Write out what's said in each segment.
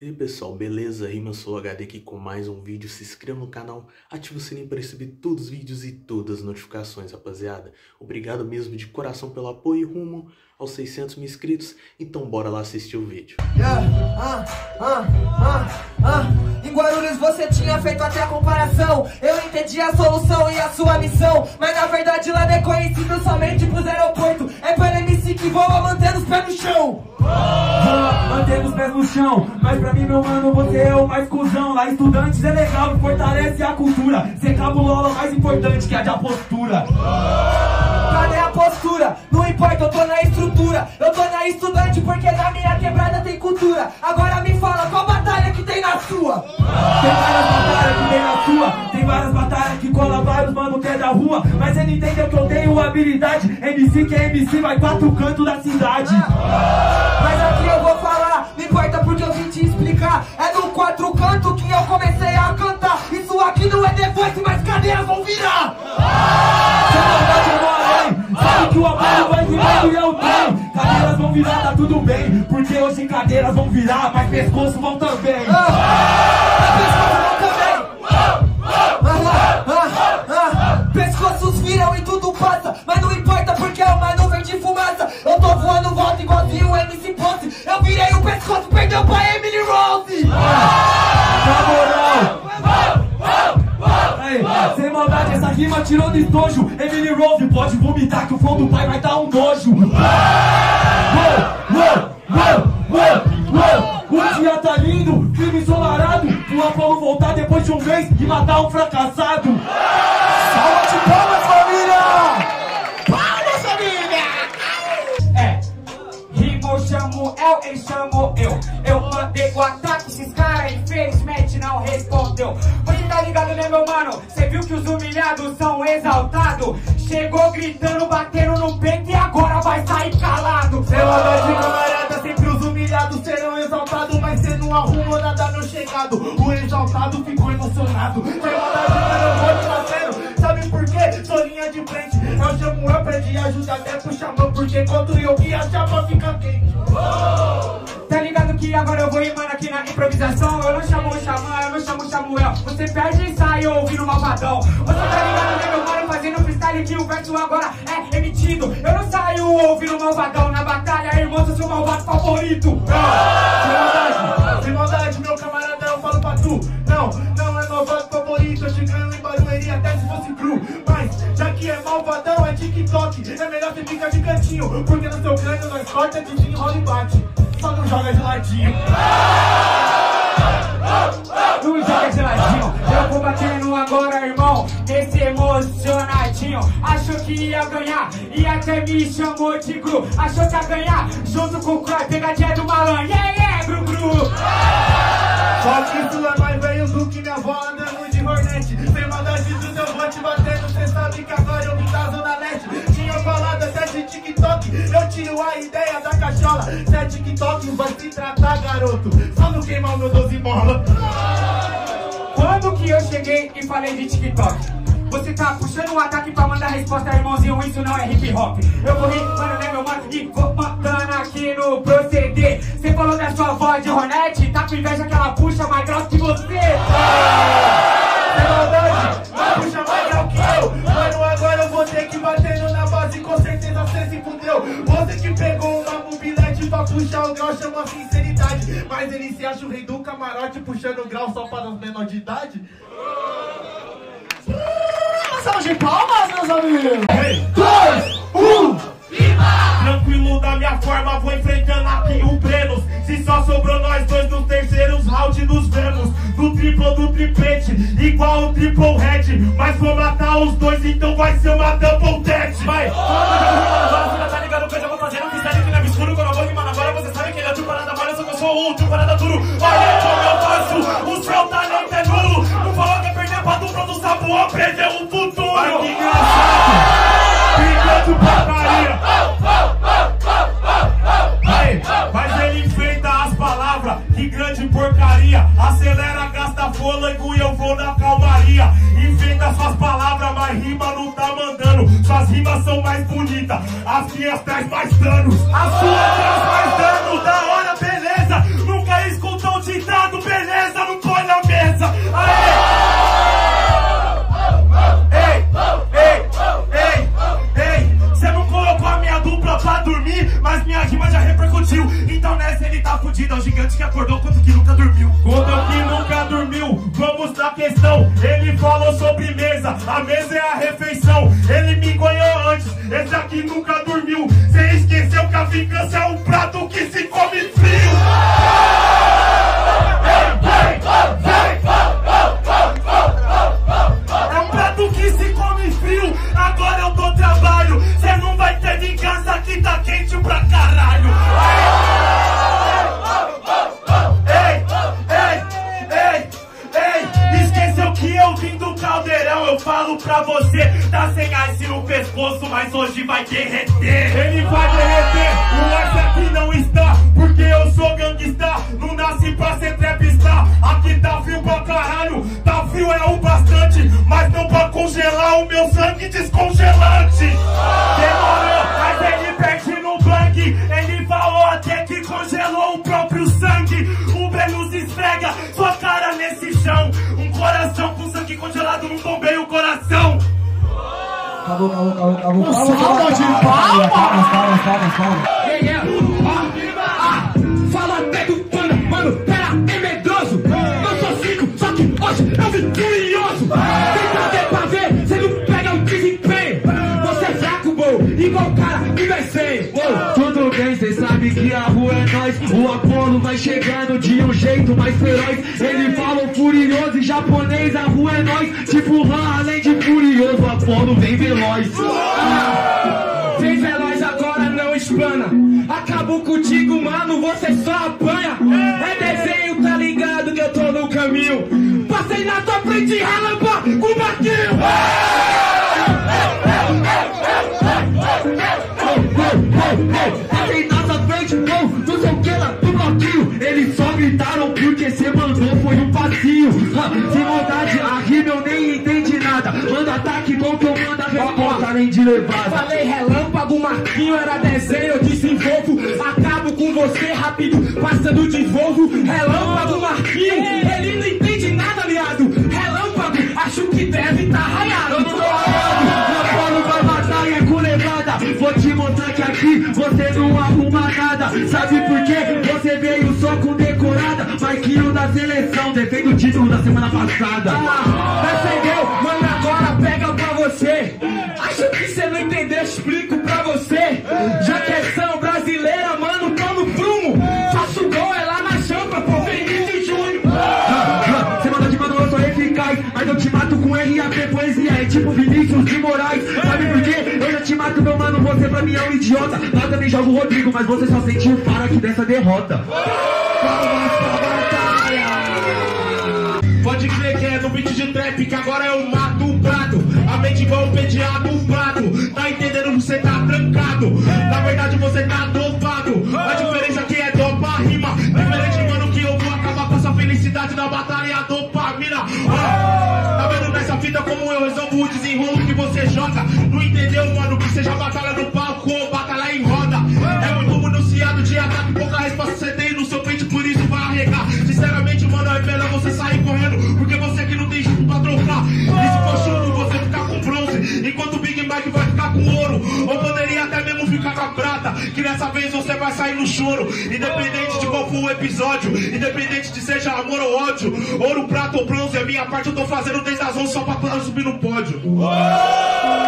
E aí pessoal, beleza? Rima sou HD aqui com mais um vídeo. Se inscreva no canal, ative o sininho para receber todos os vídeos e todas as notificações, rapaziada. Obrigado mesmo de coração pelo apoio e rumo aos 600 mil inscritos. Então bora lá assistir o vídeo. Yeah, ah, ah, ah, ah. Em Guarulhos você tinha feito até a comparação Eu entendi a solução e a sua missão Mas na verdade lá não é conhecido somente pros aeroportos É para MC que voa mantendo os pés no chão Mantendo os pés no chão. Mas pra mim, meu mano, você é o mais cuzão. Lá estudantes é legal, fortalece a cultura. Ser cabulola mais importante que a de postura Cadê a postura? Não importa, eu tô na estrutura. Eu tô na estudante porque na minha quebrada tem cultura. Agora me fala, qual batalha que tem na sua? Tem várias batalhas que tem na sua. Tem várias batalhas que cola vários mano que é da rua. Mas ele entendeu que eu tenho habilidade. MC que é MC, vai quatro cantos da cidade não Voice, mas cadeiras vão virar. Se a maldade eu vou além. Sabe que o amor vai virando e eu tenho. Cadeiras vão virar, tá tudo bem. Porque hoje cadeiras vão virar, mas pescoço vão também. Pescoços viram e tudo passa Mas não importa porque é uma tirou do estojo Emily Rose pode vomitar que o flow do pai vai dar um nojo Uou, uou, uou, uou, uou. O dia tá lindo, clima ensolarado O Apolo voltar depois de um mês e matar um fracassado Salva de palmas, família! É, rimou, chamo eu, ele chamou eu. Eu mandei o ataque, esses caras não respondeu. Você tá ligado, né, meu mano? Você viu que os humilhados são exaltados? Chegou gritando, batendo no peito e agora vai sair calado. Sem maldade, camarada, sempre os humilhados serão exaltados Mas cê não arrumou nada no chegado O exaltado ficou emocionado Sem maldade, mano, eu vou te fazendo Sabe por quê? Sou linha de frente Eu chamo eu, pedi ajuda até pro xamã Porque quando eu vi a chapa fica quente Tá ligado que agora eu vou rimando aqui na Você perde e sai ouvindo malvadão. Você tá ligado, né, meu mano, fazendo freestyle Que o verso agora? É emitido. Eu não saio ouvindo malvadão Na batalha, irmão, sou seu malvado favorito. Sem maldade, sem maldade, meu camarada, eu falo pra tu. Não, não é malvado favorito Eu te ganho em Barueri até se fosse cru. Mas, já que é malvadão, é TikTok. É melhor você ficar de cantinho Porque no seu crânio nós corta, desenrola e bate. Só não joga de ladinho Não joga geladinho Eu vou batendo agora, irmão Nesse emocionadinho. Achou que ia ganhar E até me chamou de gru Achou que ia ganhar Junto com o Croy Pegadinha do malandro A ideia da cachola Se é TikTok vai se tratar garoto Só não queimar o meu 12 mola Quando que eu cheguei e falei de TikTok? Você tá puxando um ataque pra mandar resposta, irmãozinho, isso não é hip hop. Eu vou rimando, né, meu mano, e vou matando aqui no proceder. Você falou da sua voz de Ronete, tá com inveja que ela puxa mais grosso que você. Sem maldade, puxa Você que pegou uma mobilete pra puxar o grau Chama sinceridade. Mas ele se acha o rei do camarote Puxando o grau só para os menores de idade. Salva de palmas, meus amigos! 3, 1 Tranquilo da minha forma, vou enfrentando aqui o Brenos. Se só sobrou nós dois nos terceiros round nos vemos Do triplo do triplete, igual o triple head Mas vou matar os dois, então vai ser uma double dead Vai! Agora de parada duro. Olha como eu faço, o seu talento é nulo Não falou que é perder pra dupla do sabor, perdeu o futuro. Ai, que engraçado! Nunca dormiu. Cê esqueceu que a vingança é um pescoço, mas hoje vai derreter. Ele vai derreter. O ice aqui não está, porque eu sou gangsta. Não nasci pra ser trapstar. Aqui tá frio pra caralho. Tá frio é o bastante, mas não pra congelar o meu sangue descongelante. Acabou, acabou, acabou, acabou. Um salva de calma, palma. Calma, calma, calma, calma. Yeah, yeah. Ah, ah, fala até do pano, mano, pera, é medroso. Eu sou cinco, só que hoje eu vim sabe que a rua é nós. O Apolo vai chegando de um jeito mais feroz. Ele fala furioso e japonês, a rua é nós. Tipo Han, além de furioso, Apolo vem veloz. Vem veloz agora, não explana. Acabou contigo, mano, você só apanha. É desenho, tá ligado que eu tô no caminho. Passei na tua frente, relâmpago, com barquinho. Passei nossa Sem maldade, a rima eu nem entendi nada. Manda ataque, igual que eu mando a resposta, nem de levada. Falei relâmpago, Marquinho era desenho, eu desenvolvo. Acabo com você rápido, passando de Volvo. Relâmpago, título da semana passada. Ah, percebeu? Mano, agora pega pra você. Acho que você não entendeu, explico pra você. Já que é são brasileira, mano, tô no prumo. Faço gol, é lá na champa, pô, Vinícius Júnior. Ah, Semana de mano eu sou eficaz Mas eu te mato com RAP poesia É tipo Vinícius de Moraes Sabe por quê? Eu já te mato meu mano Você pra mim é um idiota Lá também jogo o Rodrigo Mas você só sentiu o faro aqui dessa derrota Palmas de trap que agora eu mato o prato. A mente igual o pediado do prato. Tá entendendo? Você tá trancado. Na verdade você tá dopado. A diferença aqui é dopa rima. Diferente, mano, que eu vou acabar com essa felicidade da batalha e dopamina. Tá vendo nessa fita como eu resolvo o desenrolo que você joga? Não entendeu, mano? Que seja batalha no palco ou batalha em roda. É muito pronunciado de ataque, pouca resposta você tem no seu peito, por isso vai arregar. Sinceramente, mano, é melhor você sair correndo, porque você aqui não E se for chumbo, você ficar com bronze, enquanto o Big Mike vai ficar com ouro. Ou poderia até mesmo ficar com a prata, que dessa vez você vai sair no choro. Independente de qual for o episódio, independente de seja amor ou ódio, ouro, prata ou bronze, a minha parte eu tô fazendo desde as 11 só pra subir no pódio. Mike,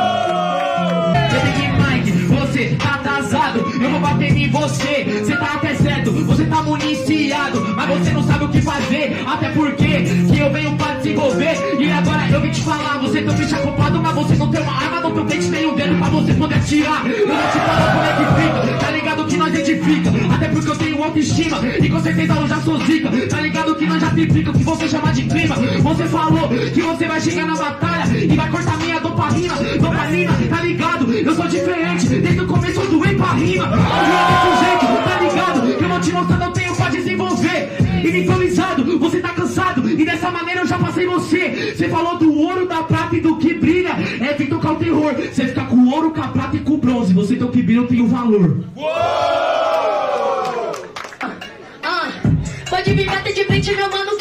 você tá atrasado, eu vou bater em você. Você tá até certo, você tá municiado, mas você não sabe o que fazer. Até porque que eu venho pra desenvolver. E agora eu vim te falar, você tem um bicho ocupado, mas você não tem uma arma no teu peito, nem um dedo pra você poder atirar. Eu vou te falar como é que fica, tá ligado que nós edifica. Até porque eu tenho autoestima, e com certeza eu já sou zica. Tá ligado que nós já triplica o que você chama de clima. Você falou que você vai chegar na batalha e vai cortar minha dopamina. Dopamina, tá ligado? Eu sou diferente, desde o começo eu doei pra rima. Eu desse jeito, tá ligado? Que eu vou te mostrando, eu tenho pra desenvolver. Improvisado, você tá cansado, e dessa maneira eu já passei você. Você falou do ouro, da prata e do que brilha. É vir tocar o terror. Você fica com o ouro, com a prata e com o bronze. Você tem o que brilha, eu tenho valor. Ah, pode vir bater de frente, meu mano,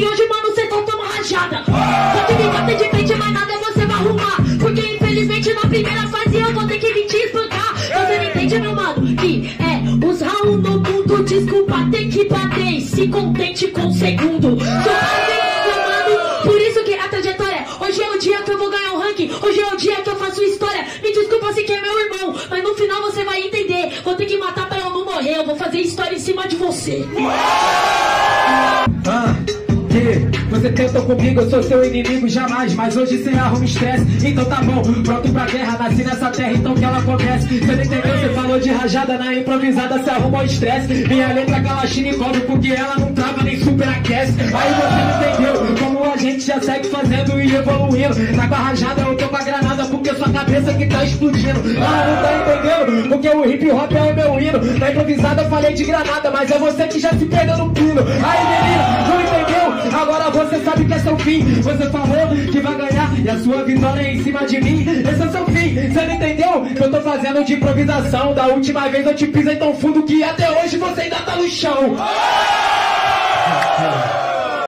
que hoje, mano, cê tá toma rajada. Pode vir bater de frente, mas nada você vai arrumar. primeira fase eu vou ter que vir te espancar. Você não entende, meu mano? Que é os Raul no mundo. Desculpa ter que bater. e Se contente com o segundo. Sou mano. Por isso que a trajetória. Hoje é o dia que eu vou ganhar o ranking. Hoje é o dia que eu faço história. Me desculpa se que é meu irmão. Mas no final você vai entender. Vou ter que matar pra eu não morrer. Eu vou fazer história em cima de você. Ah, que você tentou comigo, eu sou seu inimigo jamais. Mas hoje você arruma estresse, então tá bom. Pronto pra guerra, nasci nessa terra, então que ela comece. Você não entendeu, você falou de rajada na improvisada, você arrumou estresse. Minha letra Kalashnikov, porque ela não trava nem superaquece. Aí você não entendeu como gente já segue fazendo e evoluindo. Tá com a rajada, eu tô com a granada, porque sua cabeça que tá explodindo. Ah, não tá entendendo? Porque o hip hop é o meu hino. Na improvisada eu falei de granada, mas é você que já se perdeu no pino. Aí, menina, não entendeu? Agora você sabe que é seu fim. Você falou que vai ganhar e a sua vitória é em cima de mim. Esse é seu fim. Você não entendeu? Eu tô fazendo de improvisação. Da última vez eu te pisei tão fundo que até hoje você ainda tá no chão.